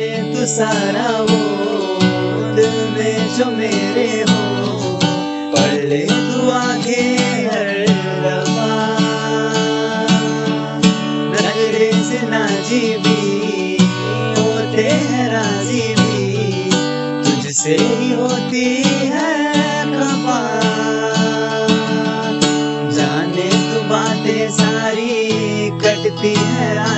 डाले तू सारा वो दिल में जो मेरे हो। पढ़ ले तू आगे हर रफा नखरे से नाजी भी होते हैं राज़ी भी। तुझसे ही होती है खफा। जाने तू बातें सारी, कटती है रा